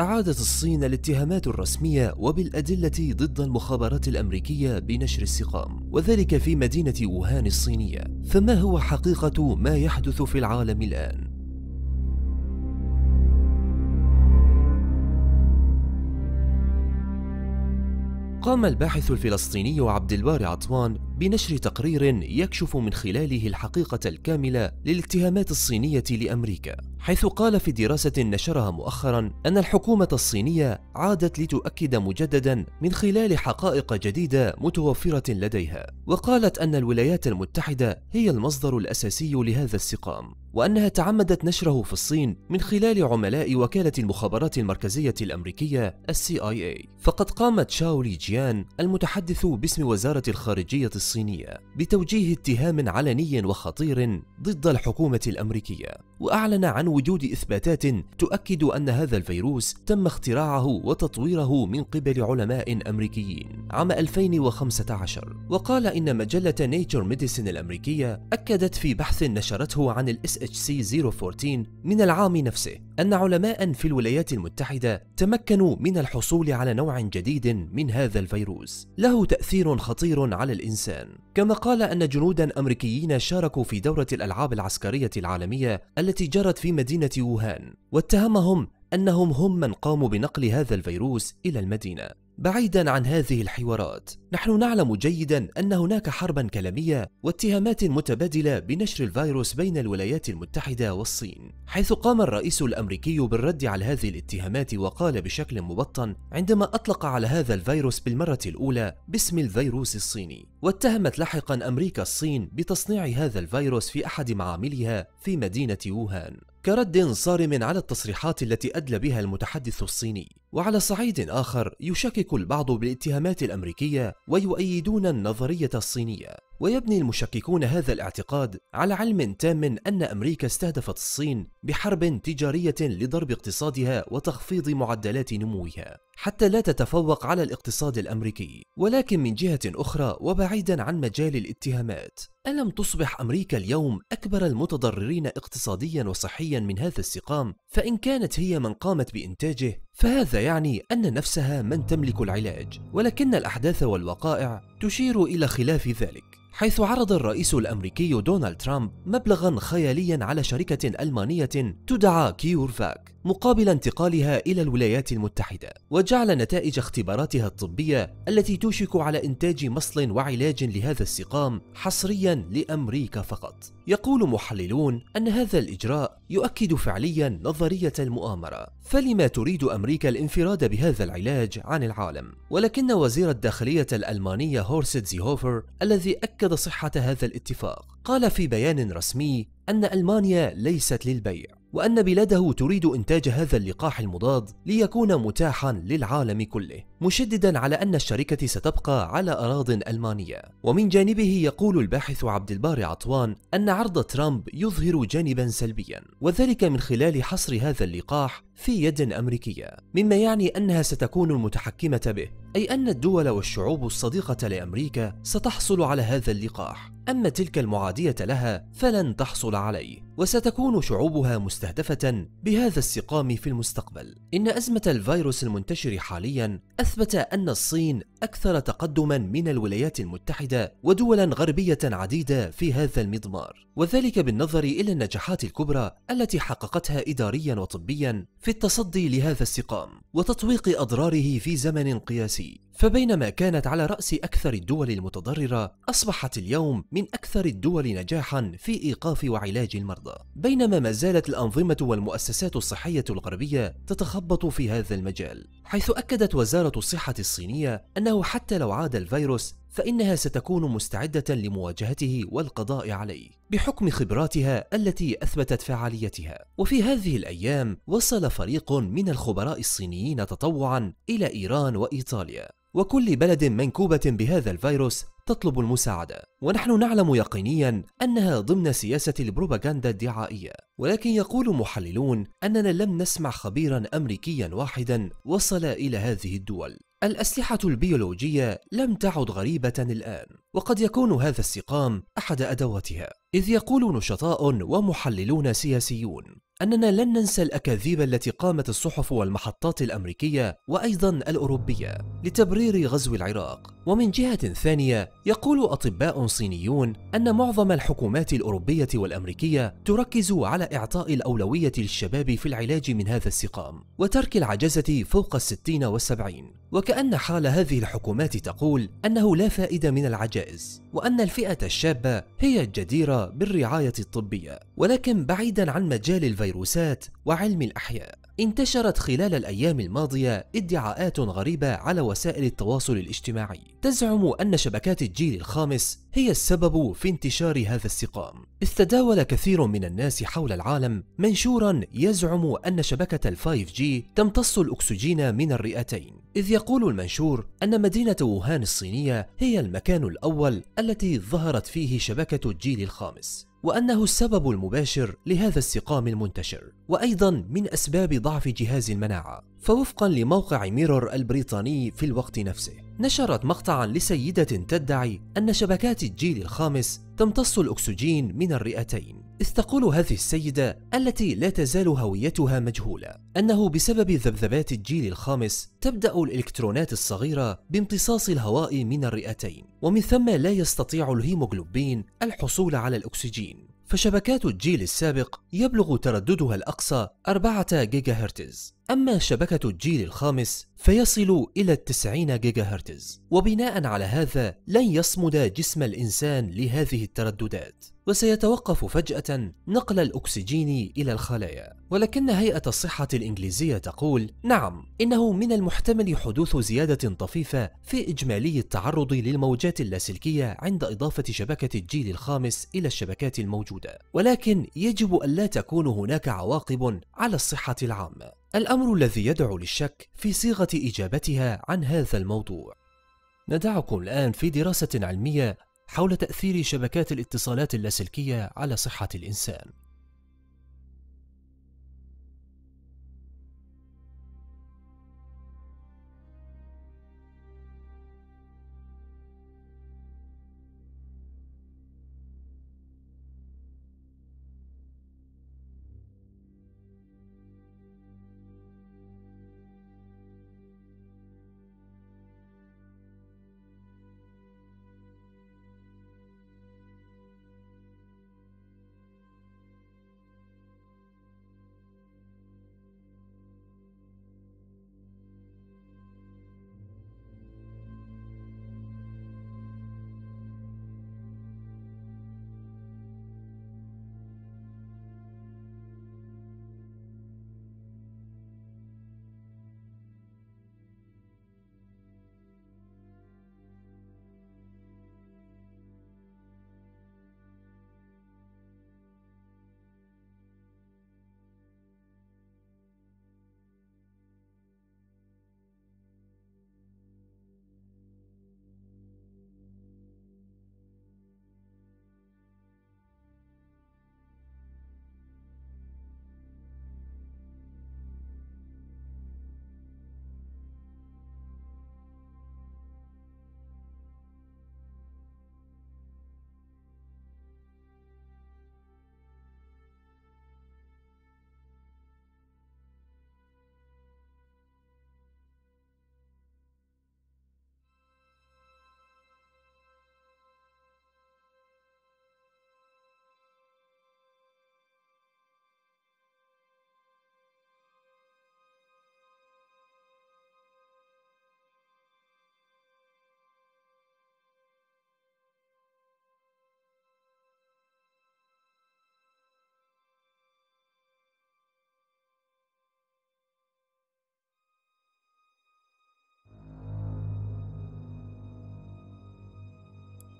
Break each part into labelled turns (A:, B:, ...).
A: أعادت الصين الاتهامات الرسمية وبالأدلة ضد المخابرات الأمريكية بنشر السقام وذلك في مدينة ووهان الصينية فما هو حقيقة ما يحدث في العالم الآن؟ قام الباحث الفلسطيني عبد الباري عطوان بنشر تقرير يكشف من خلاله الحقيقة الكاملة للاتهامات الصينية لأمريكا حيث قال في دراسة نشرها مؤخرا أن الحكومة الصينية عادت لتؤكد مجددا من خلال حقائق جديدة متوفرة لديها وقالت أن الولايات المتحدة هي المصدر الأساسي لهذا السقام وأنها تعمدت نشره في الصين من خلال عملاء وكالة المخابرات المركزية الأمريكية CIA فقد قامت شاو لي جيان المتحدث باسم وزارة الخارجية الصينية بتوجيه اتهام علني وخطير ضد الحكومة الأمريكية وأعلن عن وجود إثباتات تؤكد أن هذا الفيروس تم اختراعه وتطويره من قبل علماء أمريكيين عام 2015 وقال إن مجلة Nature Medicine الأمريكية أكدت في بحث نشرته عن ال SHC 014 من العام نفسه أن علماء في الولايات المتحدة تمكنوا من الحصول على نوع جديد من هذا الفيروس. له تأثير خطير على الإنسان. كما قال أن جنودا أمريكيين شاركوا في دورة الألعاب العسكرية العالمية التي جرت في مدينة ووهان واتهمهم أنهم هم من قاموا بنقل هذا الفيروس إلى المدينة. بعيدا عن هذه الحوارات. نحن نعلم جيدا أن هناك حربا كلامية واتهامات متبادلة بنشر الفيروس بين الولايات المتحدة والصين. حيث قام الرئيس الأمريكي بالرد على هذه الاتهامات وقال بشكل مبطن عندما أطلق على هذا الفيروس بالمرة الأولى باسم الفيروس الصيني واتهمت لاحقا أمريكا الصين بتصنيع هذا الفيروس في أحد معاملها في مدينة ووهان. كرد صارم على التصريحات التي أدلى بها المتحدث الصيني. وعلى صعيد آخر يشكك البعض بالاتهامات الأمريكية ويؤيدون النظرية الصينية. ويبني المشككون هذا الاعتقاد على علم تام أن أمريكا استهدفت الصين بحرب تجارية لضرب اقتصادها وتخفيض معدلات نموها. حتى لا تتفوق على الاقتصاد الأمريكي ولكن من جهة أخرى وبعيدا عن مجال الاتهامات. ألم تصبح أمريكا اليوم أكبر المتضررين اقتصاديا وصحيا من هذا السقام؟ فإن كانت هي من قامت بإنتاجه فهذا يعني أن نفسها من تملك العلاج ولكن الأحداث والوقائع تشير إلى خلاف ذلك حيث عرض الرئيس الأمريكي دونالد ترامب مبلغا خياليا على شركة ألمانية تدعى CureVac. مقابل انتقالها إلى الولايات المتحدة وجعل نتائج اختباراتها الطبية التي توشك على إنتاج مصل وعلاج لهذا السقام حصريا لأمريكا فقط. يقول محللون أن هذا الإجراء يؤكد فعليا نظرية المؤامرة. فلما تريد أمريكا الانفراد بهذا العلاج عن العالم؟ ولكن وزير الداخلية الألمانية هورست زيهوفر الذي أكد صحة هذا الاتفاق قال في بيان رسمي أن ألمانيا ليست للبيع وأن بلاده تريد إنتاج هذا اللقاح المضاد ليكون متاحا للعالم كله مشددا على أن الشركة ستبقى على أراض ألمانية. ومن جانبه يقول الباحث عبد الباري عطوان أن عرض ترامب يظهر جانبا سلبيا وذلك من خلال حصر هذا اللقاح في يد أمريكية مما يعني أنها ستكون المتحكمة به أي أن الدول والشعوب الصديقة لأمريكا ستحصل على هذا اللقاح. أما تلك المعادية لها فلن تحصل عليه. وستكون شعوبها مستهدفة بهذا السقام في المستقبل. إن أزمة الفيروس المنتشر حاليا أثبت أن الصين أكثر تقدما من الولايات المتحدة ودولا غربية عديدة في هذا المضمار. وذلك بالنظر إلى النجاحات الكبرى التي حققتها إداريا وطبيا في التصدي لهذا السقام وتطويق أضراره في زمن قياسي. فبينما كانت على رأس أكثر الدول المتضررة أصبحت اليوم من أكثر الدول نجاحا في إيقاف وعلاج المرضى. بينما ما زالت الأنظمة والمؤسسات الصحية الغربية تتخبط في هذا المجال حيث أكدت وزارة الصحة الصينية أنه حتى لو عاد الفيروس فإنها ستكون مستعدة لمواجهته والقضاء عليه بحكم خبراتها التي أثبتت فعاليتها. وفي هذه الأيام وصل فريق من الخبراء الصينيين تطوعا إلى إيران وإيطاليا وكل بلد منكوبة بهذا الفيروس تطلب المساعدة. ونحن نعلم يقينيا أنها ضمن سياسة البروباغندا الدعائية ولكن يقول محللون أننا لم نسمع خبيرا أمريكيا واحدا وصل إلى هذه الدول. الأسلحة البيولوجية لم تعد غريبة الآن وقد يكون هذا السقام أحد أدواتها. إذ يقول نشطاء ومحللون سياسيون أننا لن ننسى الأكاذيب التي قامت الصحف والمحطات الأمريكية وأيضا الأوروبية لتبرير غزو العراق. ومن جهة ثانية يقول أطباء صينيون أن معظم الحكومات الأوروبية والأمريكية تركز على إعطاء الأولوية للشباب في العلاج من هذا السقام وترك العجزة فوق الستين والسبعين. وكأن حال هذه الحكومات تقول أنه لا فائدة من العجائز وأن الفئة الشابة هي الجديرة بالرعاية الطبية ولكن بعيدا عن مجال الفيروسات وعلم الأحياء. انتشرت خلال الأيام الماضية ادعاءات غريبة على وسائل التواصل الاجتماعي. تزعم أن شبكات الجيل الخامس هي السبب في انتشار هذا السقام. إذ تداول كثير من الناس حول العالم منشورا يزعم أن شبكة ال five G تمتص الأكسجين من الرئتين. إذ يقول المنشور أن مدينة ووهان الصينية هي المكان الأول التي ظهرت فيه شبكة الجيل الخامس. وأنه السبب المباشر لهذا السقام المنتشر وأيضا من أسباب ضعف جهاز المناعة فوفقا لموقع Mirror البريطاني في الوقت نفسه. نشرت مقطعا لسيدة تدعي أن شبكات الجيل الخامس تمتص الأكسجين من الرئتين. إذ تقول هذه السيدة التي لا تزال هويتها مجهولة. أنه بسبب ذبذبات الجيل الخامس تبدأ الإلكترونات الصغيرة بامتصاص الهواء من الرئتين. ومن ثم لا يستطيع الهيموغلوبين الحصول على الأكسجين. فشبكات الجيل السابق يبلغ ترددها الأقصى 4 جيجا هرتز أما شبكة الجيل الخامس فيصل إلى التسعين جيجا هرتز وبناء على هذا لن يصمد جسم الإنسان لهذه الترددات. وسيتوقف فجأة نقل الأكسجين إلى الخلايا. ولكن هيئة الصحة الإنجليزية تقول نعم إنه من المحتمل حدوث زيادة طفيفة في إجمالي التعرض للموجات اللاسلكية عند إضافة شبكة الجيل الخامس إلى الشبكات الموجودة. ولكن يجب ألا تكون هناك عواقب على الصحة العامة. الأمر الذي يدعو للشك في صيغة إجابتها عن هذا الموضوع. ندعكم الآن في دراسة علمية حول تأثير شبكات الاتصالات اللاسلكية على صحة الإنسان.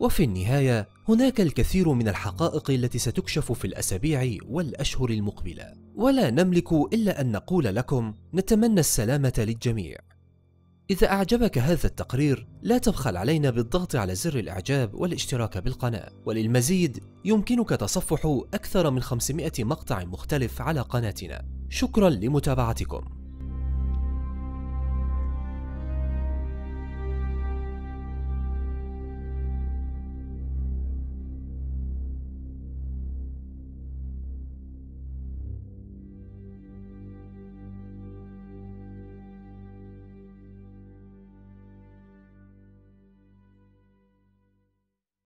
A: وفي النهاية هناك الكثير من الحقائق التي ستكشف في الأسابيع والأشهر المقبلة. ولا نملك إلا أن نقول لكم نتمنى السلامة للجميع. إذا أعجبك هذا التقرير لا تبخل علينا بالضغط على زر الإعجاب والاشتراك بالقناة. وللمزيد يمكنك تصفح أكثر من 500 مقطع مختلف على قناتنا. شكرا لمتابعتكم.